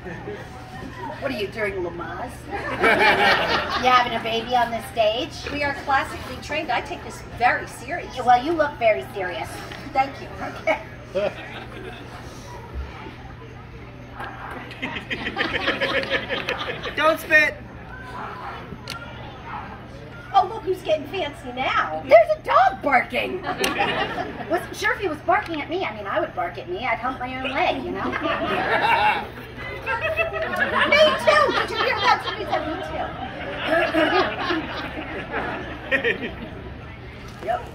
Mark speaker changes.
Speaker 1: What are you doing, Lamaze? you having a baby on the stage?
Speaker 2: We are classically trained. I take this very serious.
Speaker 1: Well, you look very serious.
Speaker 2: Thank you.
Speaker 1: Okay.
Speaker 3: Don't spit.
Speaker 2: Oh, look who's getting fancy now.
Speaker 1: There's a dog barking. Wasn't sure if he was barking at me. I mean, I would bark at me. I'd hump my own leg, you know? Yep.